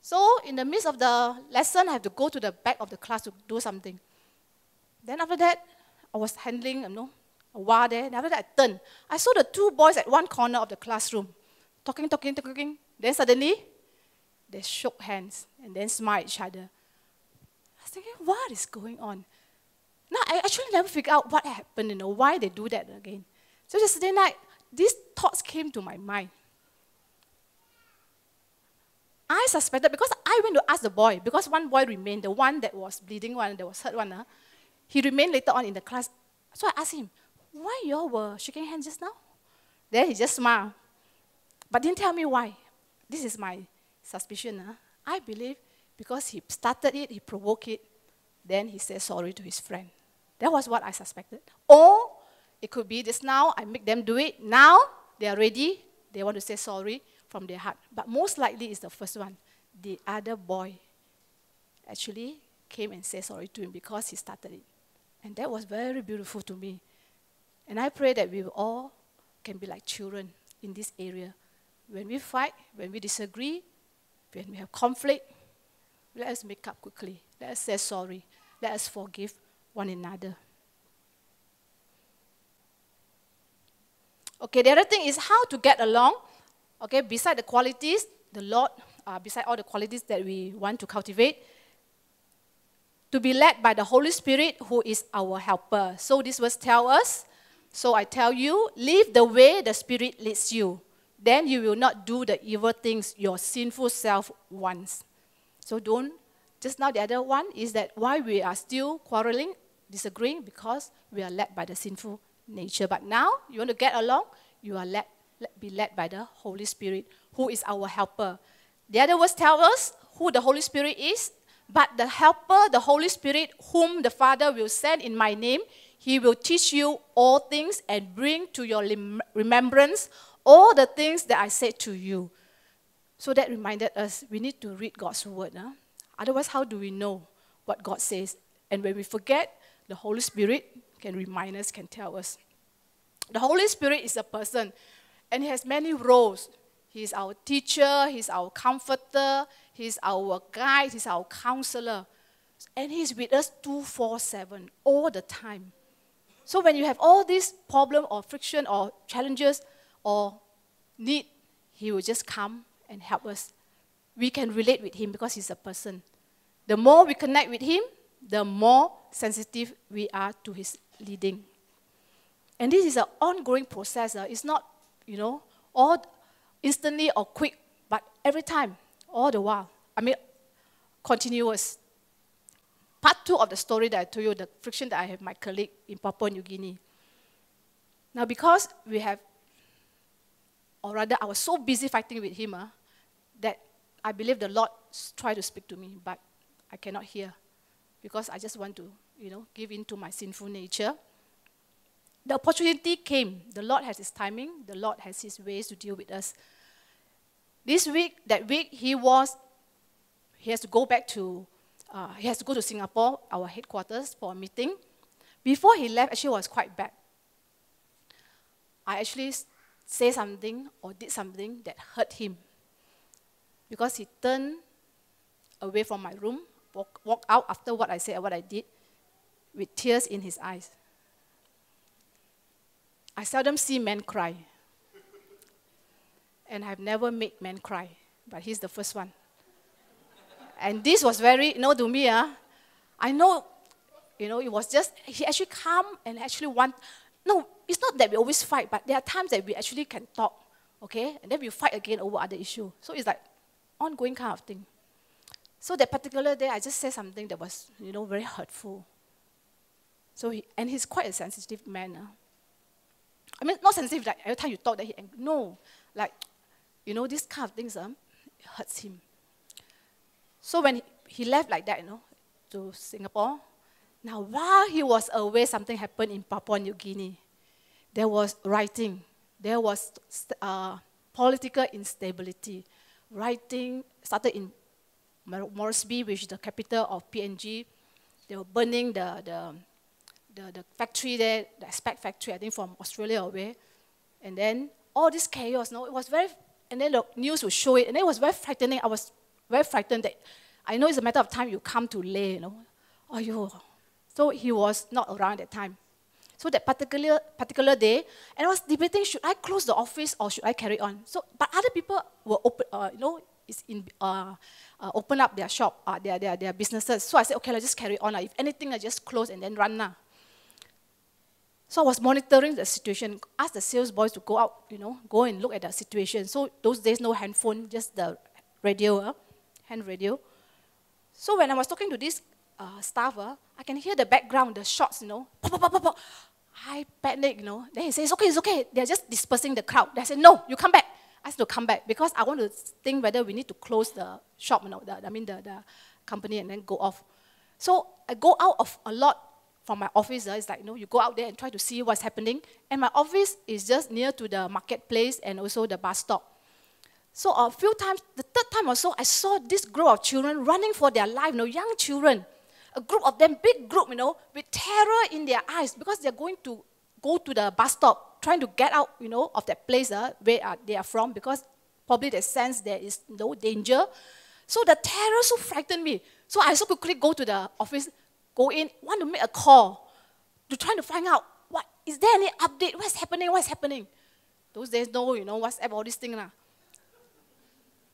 So in the midst of the lesson, I have to go to the back of the class to do something. Then after that, I was handling, you know, a while there. And after that, I turned. I saw the two boys at one corner of the classroom, talking, talking, talking. Then suddenly, they shook hands and then smiled each other. I was thinking, what is going on? Now, I actually never figured out what happened, you know, why they do that again. So yesterday night, these thoughts came to my mind. I suspected because I went to ask the boy, because one boy remained, the one that was bleeding one, that was hurt one, uh, he remained later on in the class. So I asked him, why you all were shaking hands just now? Then he just smiled. But didn't tell me why. This is my suspicion. Uh. I believe because he started it, he provoked it, then he said sorry to his friend. That was what I suspected. Or it could be this now, I make them do it. Now they are ready, they want to say sorry from their heart. But most likely is the first one. The other boy actually came and said sorry to him because he started it. And that was very beautiful to me. And I pray that we all can be like children in this area. When we fight, when we disagree, when we have conflict, let us make up quickly. Let us say sorry. Let us forgive one another. Okay, the other thing is how to get along. Okay, beside the qualities, the Lord, uh, beside all the qualities that we want to cultivate, to be led by the Holy Spirit who is our helper. So this verse tell us, so I tell you, live the way the Spirit leads you. Then you will not do the evil things your sinful self wants. So don't, just now the other one is that why we are still quarreling, disagreeing, because we are led by the sinful nature. But now you want to get along, you are led be led by the Holy Spirit, who is our helper. The other words tell us who the Holy Spirit is, but the helper, the Holy Spirit, whom the Father will send in my name, he will teach you all things and bring to your remembrance all the things that I said to you. So that reminded us we need to read God's word. Huh? Otherwise, how do we know what God says? And when we forget, the Holy Spirit can remind us, can tell us. The Holy Spirit is a person. And he has many roles. He's our teacher, he's our comforter, he's our guide, he's our counselor. And he's with us 247 all the time. So when you have all these problem or friction or challenges or need, he will just come and help us. We can relate with him because he's a person. The more we connect with him, the more sensitive we are to his leading. And this is an ongoing process. Uh. It's not you know, all instantly or quick, but every time, all the while. I mean, continuous. Part two of the story that I told you, the friction that I have my colleague in Papua New Guinea. Now, because we have, or rather, I was so busy fighting with him uh, that I believe the Lord tried to speak to me, but I cannot hear because I just want to, you know, give in to my sinful nature the opportunity came. The Lord has His timing, the Lord has His ways to deal with us. This week, that week, he was, he has to go back to, uh, he has to go to Singapore, our headquarters, for a meeting. Before he left, actually, was quite bad. I actually say something or did something that hurt him because he turned away from my room, walk, walk out after what I said and what I did, with tears in his eyes. I seldom see men cry. And I've never made men cry, but he's the first one. And this was very, you know, to me, uh, I know, you know, it was just, he actually come and actually want, no, it's not that we always fight, but there are times that we actually can talk, okay? And then we fight again over other issue. So it's like ongoing kind of thing. So that particular day, I just said something that was, you know, very hurtful. So he, and he's quite a sensitive man. Uh. I mean, not sensitive, like every time you talk that he. No, like, you know, this kind of things um, hurts him. So when he, he left like that, you know, to Singapore. Now, while he was away, something happened in Papua New Guinea. There was rioting. There was uh, political instability. Rioting started in Moresby, which is the capital of PNG. They were burning the, the, the, the factory there, the Aspect factory, I think from Australia away. And then all this chaos, no, it was very, and then the news would show it, and it was very frightening. I was very frightened that I know it's a matter of time you come to lay, you know. Oh, you. So he was not around at that time. So that particular particular day, and I was debating should I close the office or should I carry on. So, but other people were open, uh, you know, is in uh, uh, open up their shop, uh, their, their their businesses. So I said, okay, let's just carry on. If anything, I just close and then run now. So I was monitoring the situation, asked the sales boys to go out, you know, go and look at the situation. So those days, no handphone, just the radio, uh, hand radio. So when I was talking to this uh, staff, uh, I can hear the background, the shots, you know, pop, pop, pop, pop. I panic, you know. Then he says, okay, it's okay. They're just dispersing the crowd. They said, no, you come back. I said to come back because I want to think whether we need to close the shop, you know, the, I mean the, the company and then go off. So I go out of a lot from my office. Uh, it's like, you know, you go out there and try to see what's happening. And my office is just near to the marketplace and also the bus stop. So a few times, the third time or so, I saw this group of children running for their life, you know, young children. A group of them, big group, you know, with terror in their eyes because they're going to go to the bus stop, trying to get out, you know, of that place uh, where uh, they are from because probably they sense there is no danger. So the terror so frightened me. So I so quickly go to the office, go in, want to make a call to try to find out what is there any update? What's happening? What's happening? Those days, no, you know, WhatsApp, all these things. Lah.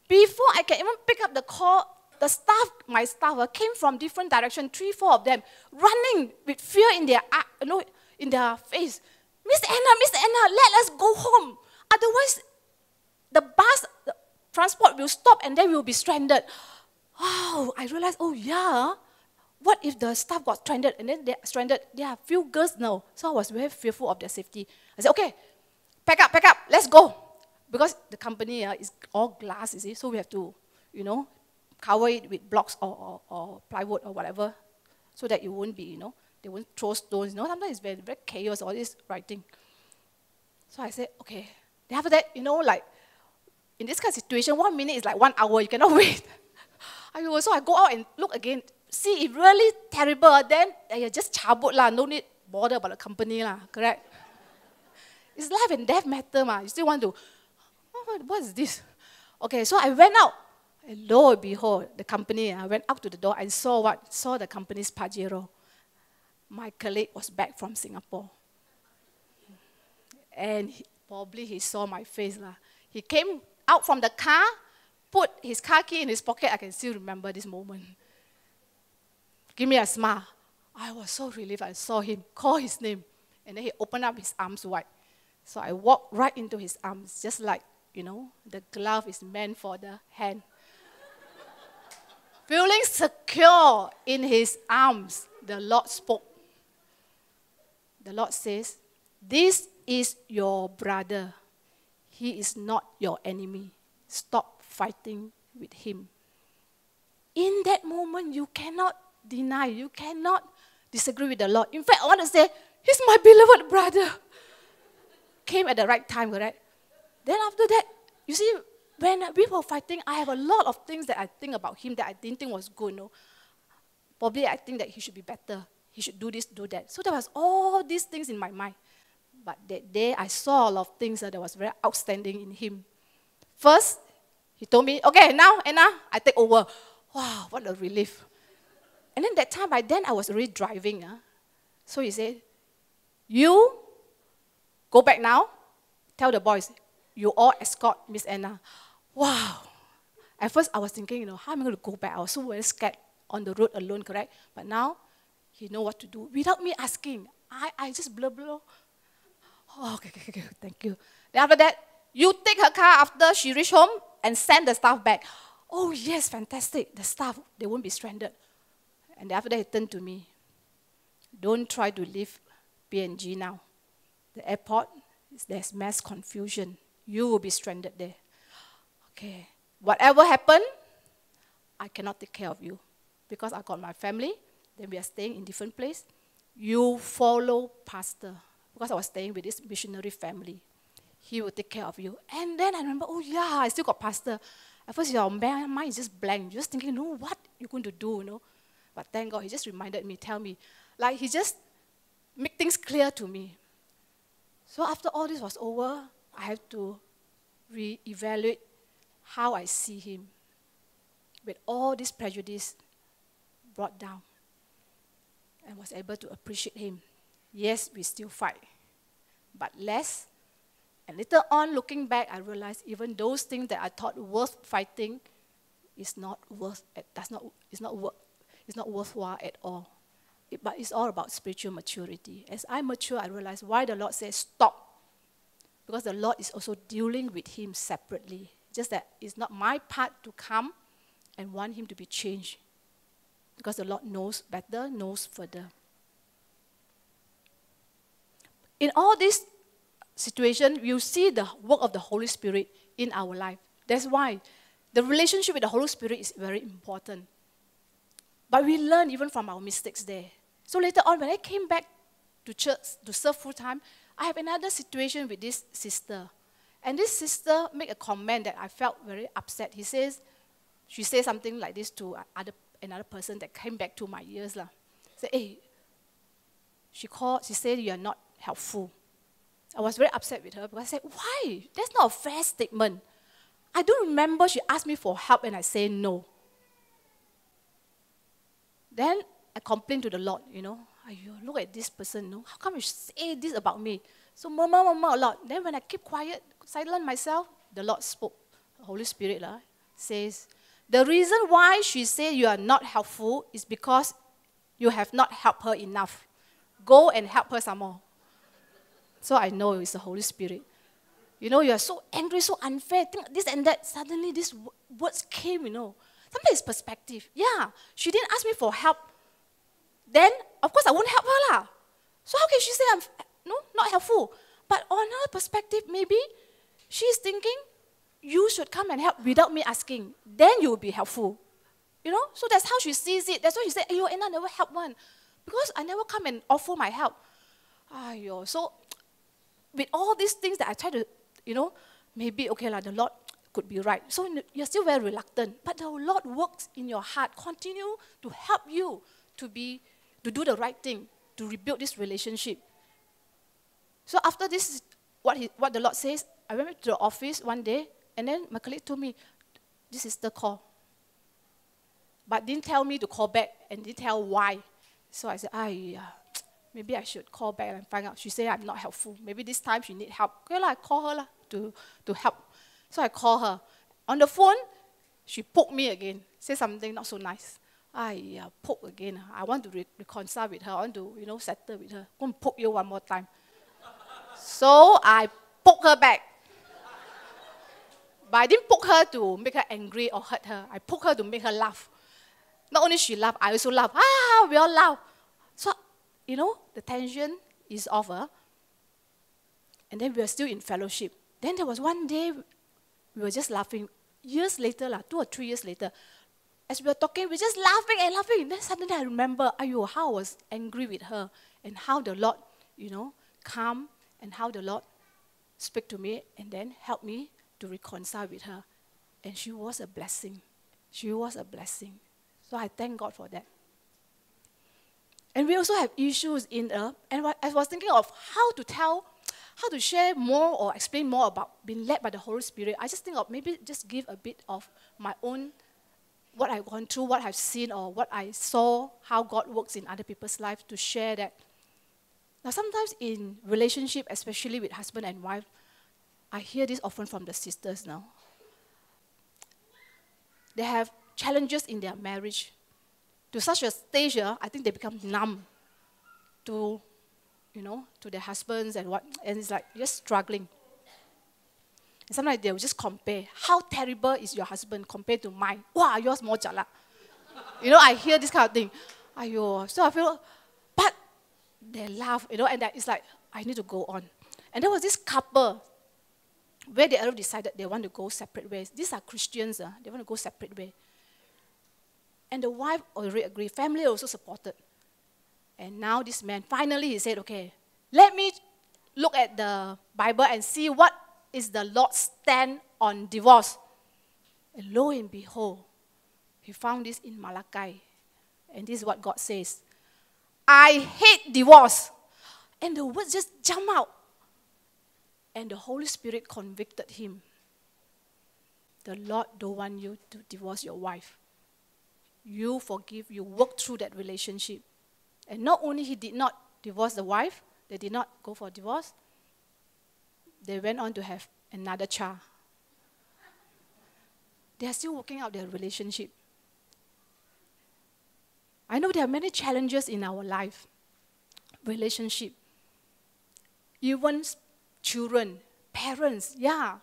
Before I can even pick up the call, the staff, my staff, came from different direction, three, four of them, running with fear in their, you know, in their face. Miss Anna, Miss Anna, let us go home. Otherwise, the bus the transport will stop and then we'll be stranded. Oh, I realized, oh yeah, what if the staff got stranded and then they're stranded? There are few girls now. So I was very fearful of their safety. I said, okay, pack up, pack up, let's go because the company uh, is all glass, you see, so we have to, you know, cover it with blocks or, or, or, plywood or whatever, so that it won't be, you know, they won't throw stones. You know, sometimes it's very, very chaos, all this writing. So I said, okay. Then after that, you know, like, in this kind of situation, one minute is like one hour, you cannot <laughs> wait. I so I go out and look again, see if really terrible, then uh, just chabut lah, no need bother about the company lah, correct? It's life and death matter, ma. You still want to what, what is this? Okay, so I went out. And lo and behold, the company, I went up to the door and saw what? Saw the company's Pajero. My colleague was back from Singapore. And he, probably he saw my face. Lah. He came out from the car, put his car key in his pocket. I can still remember this moment. Give me a smile. I was so relieved. I saw him, call his name. And then he opened up his arms wide. So I walked right into his arms, just like you know, the glove is meant for the hand. Feeling secure in his arms, the Lord spoke. The Lord says, This is your brother. He is not your enemy. Stop fighting with him. In that moment, you cannot deny, you cannot disagree with the Lord. In fact, I want to say, He's my beloved brother. Came at the right time, correct? Then after that, you see, when we were fighting, I have a lot of things that I think about him that I didn't think was good. No? Probably I think that he should be better. He should do this, do that. So there was all these things in my mind. But that day, I saw a lot of things that was very outstanding in him. First, he told me, okay, now, Anna, I take over. Wow, what a relief. And then that time, by then, I was already driving. Uh. So he said, you go back now, tell the boys, you all escort Miss Anna. Wow. At first, I was thinking, you know, how am I going to go back? I was so very scared on the road alone, correct? But now, he know what to do without me asking. I, I just blah, blah. Oh, okay, okay, okay, thank you. Then after that, you take her car after she reach home and send the staff back. Oh, yes, fantastic. The staff, they won't be stranded. And after that, he turned to me. Don't try to leave PNG now. The airport, there's mass confusion you will be stranded there. Okay. Whatever happened, I cannot take care of you because I got my family, then we are staying in different place. You follow pastor. Because I was staying with this missionary family. He will take care of you. And then I remember, oh yeah, I still got pastor. At first your mind is just blank. You're just thinking, no, what you going to do, you know? But thank God, he just reminded me, tell me. Like he just make things clear to me. So after all this was over, I have to re-evaluate how I see him. With all this prejudice brought down. And was able to appreciate him. Yes, we still fight. But less. And later on, looking back, I realized even those things that I thought worth fighting is not worth does not is not worth it's not worthwhile at all. It, but it's all about spiritual maturity. As I mature, I realize why the Lord says stop. Because the Lord is also dealing with him separately. Just that it's not my part to come and want him to be changed. Because the Lord knows better, knows further. In all this situation, you see the work of the Holy Spirit in our life. That's why the relationship with the Holy Spirit is very important. But we learn even from our mistakes there. So later on, when I came back to church to serve full time, I have another situation with this sister. And this sister made a comment that I felt very upset. He says, she said something like this to other, another person that came back to my ears. Lah. Say, hey, eh, she called, she said, you are not helpful. I was very upset with her because I said, why? That's not a fair statement. I don't remember she asked me for help and I say no. Then I complained to the Lord, you know, you look at this person, know, how come you say this about me? So murmur, murmur a lot. Then when I keep quiet, silent myself, the Lord spoke. Holy Spirit lah, says, the reason why she said you are not helpful is because you have not helped her enough. Go and help her some more. So I know it's the Holy Spirit. You know, you are so angry, so unfair, think this and that. Suddenly, these words came, you know. Sometimes perspective. Yeah, she didn't ask me for help. Then, of course, I won't help her. Lah. So how can she say I'm no, not helpful? But on her perspective, maybe she's thinking, you should come and help without me asking. Then you will be helpful. You know? So that's how she sees it. That's why she said, Ayo, Anna never help one. Because I never come and offer my help. Ayo. So with all these things that I try to, you know, maybe, okay, like the Lord could be right. So you're still very reluctant. But the Lord works in your heart, continue to help you to be, to do the right thing, to rebuild this relationship. So after this, what, he, what the Lord says, I went to the office one day, and then my colleague told me, this is the call. But didn't tell me to call back and didn't tell why. So I said, ah, <tsk> maybe I should call back and find out. She said I'm not helpful. Maybe this time she need help. Okay, la, I call her la, to, to help. So I call her. On the phone, she poked me again. Say something not so nice. I uh, poke again. I want to re- reconcile with her. I want to, you know, settle with her. Go and poke you one more time. So I poke her back. But I didn't poke her to make her angry or hurt her. I poke her to make her laugh. Not only she laughed, I also laughed. Ah, we all laugh. So, you know, the tension is over. And then we are still in fellowship. Then there was one day we were just laughing. Years later, like, two or three years later, as we were talking, we were just laughing and laughing. And then suddenly I remember, ayo, how I was angry with her and how the Lord, you know, come and how the Lord spoke to me and then helped me to reconcile with her. And she was a blessing. She was a blessing. So I thank God for that. And we also have issues in uh, and I was thinking of how to tell, how to share more or explain more about being led by the Holy Spirit. I just think of maybe just give a bit of my own, what I've gone through, what I've seen, or what I saw, how God works in other people's lives to share that. Now, sometimes in relationship, especially with husband and wife, I hear this often from the sisters now. They have challenges in their marriage to such a stage, I think they become numb to, you know, to their husbands and what, and it's like just struggling. And sometimes they will just compare. How terrible is your husband compared to mine? Wow, yours more jala. you know, I hear this kind of thing. Ayo. So I feel, they laugh, you know, and that it's like, I need to go on. And there was this couple where they already decided they want to go separate ways. These are Christians, uh, they want to go separate ways. And the wife already agreed. Family also supported. And now this man, finally, he said, okay, let me look at the Bible and see what is the Lord's stand on divorce. And lo and behold, he found this in Malachi. And this is what God says I hate divorce. And the words just jump out. And the Holy Spirit convicted him. The Lord don't want you to divorce your wife. You forgive, you work through that relationship. And not only he did not divorce the wife, they did not go for divorce, they went on to have another child. They are still working out their relationship. I know there are many challenges in our life, relationship, even children, parents, yeah.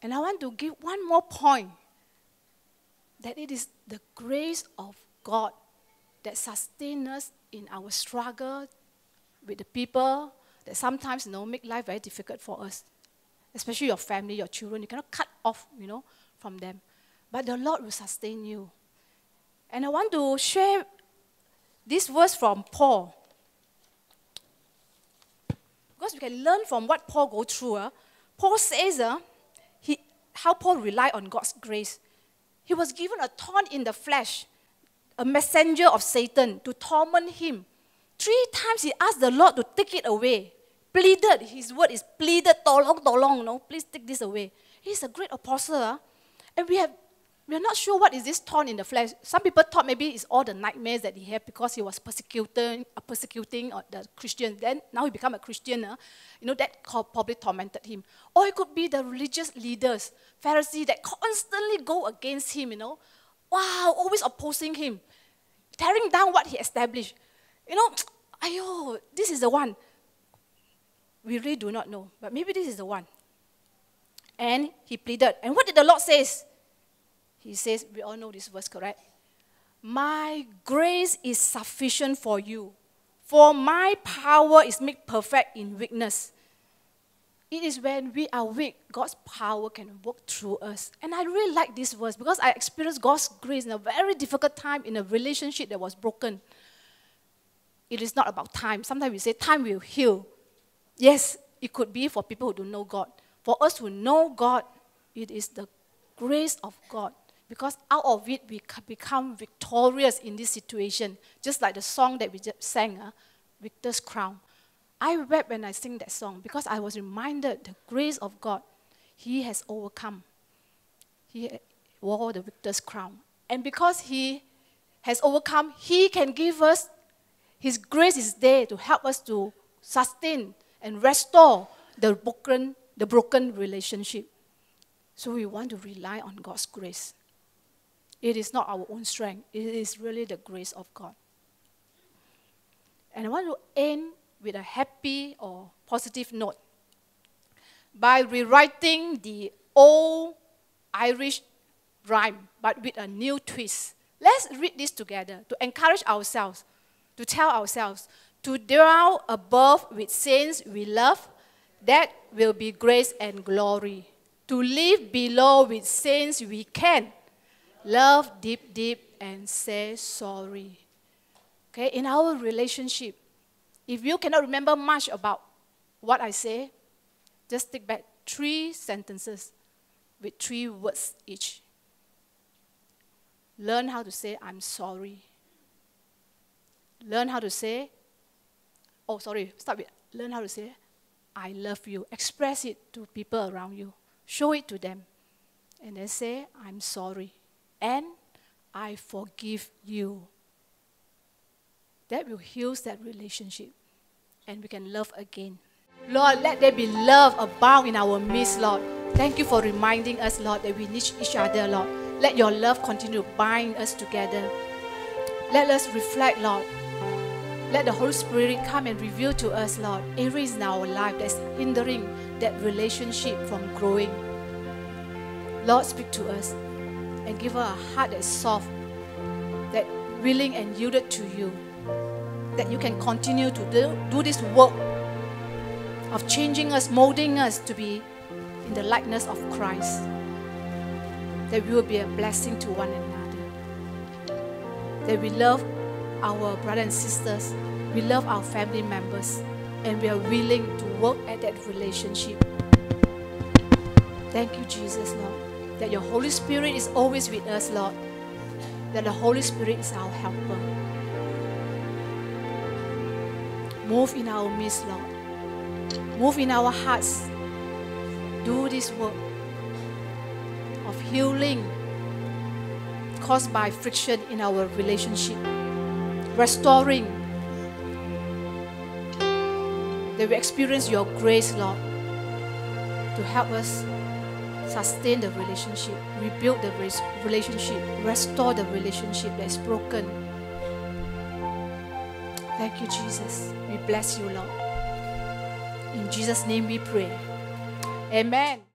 And I want to give one more point that it is the grace of God that sustains us in our struggle with the people that sometimes you know make life very difficult for us especially your family your children. You cannot cut off you know from them. But the lord will sustain you and i want to share this verse from paul because we can learn from what paul go through uh. paul says uh, he, how paul relied on god's grace he was given a thorn in the flesh a messenger of satan to torment him Three times he asked the Lord to take it away. Pleaded, his word is pleaded, tolong, tolong, no, please take this away. He's a great apostle. Huh? And we have we are not sure what is this thorn in the flesh. Some people thought maybe it's all the nightmares that he had because he was persecuting, uh, persecuting uh, the Christians. Then now he become a Christian. Uh, you know that probably tormented him. Or it could be the religious leaders, Pharisees that constantly go against him. You know, wow, always opposing him, tearing down what he established. You know, <tsk> ayo, this is the one. We really do not know, but maybe this is the one. And he pleaded. And what did the Lord say? He says, we all know this verse, correct? My grace is sufficient for you, for my power is made perfect in weakness. It is when we are weak, God's power can work through us. And I really like this verse because I experienced God's grace in a very difficult time in a relationship that was broken. It is not about time. Sometimes we say time will heal. Yes, it could be for people who don't know God. For us who know God, it is the grace of God. Because out of it, we become victorious in this situation. Just like the song that we just sang, uh, Victor's Crown. I wept when I sing that song because I was reminded the grace of God. He has overcome. He wore the victor's crown. And because he has overcome, he can give us his grace is there to help us to sustain and restore the broken, the broken relationship. So we want to rely on God's grace. It is not our own strength, it is really the grace of God. And I want to end with a happy or positive note by rewriting the old Irish rhyme, but with a new twist. Let's read this together to encourage ourselves to tell ourselves, to dwell above with saints we love, that will be grace and glory. To live below with saints we can, love deep, deep, and say sorry. Okay, in our relationship, if you cannot remember much about what I say, just take back three sentences with three words each. Learn how to say, I'm sorry. Learn how to say, oh, sorry, start with learn how to say, I love you. Express it to people around you. Show it to them. And then say, I'm sorry. And I forgive you. That will heal that relationship. And we can love again. Lord, let there be love abound in our midst, Lord. Thank you for reminding us, Lord, that we need each other, Lord. Let your love continue to bind us together. Let us reflect, Lord, let the Holy Spirit come and reveal to us, Lord, areas in our life that's hindering that relationship from growing. Lord, speak to us and give her a heart that's soft, that willing and yielded to you, that you can continue to do, do this work of changing us, molding us to be in the likeness of Christ, that we will be a blessing to one another, that we love our brothers and sisters. We love our family members. And we are willing to work at that relationship. Thank you, Jesus, Lord, that your Holy Spirit is always with us, Lord. That the Holy Spirit is our helper. Move in our midst, Lord. Move in our hearts. Do this work of healing caused by friction in our relationship, restoring that we experience your grace, Lord, to help us sustain the relationship, rebuild the relationship, restore the relationship that is broken. Thank you, Jesus. We bless you, Lord. In Jesus' name we pray. Amen.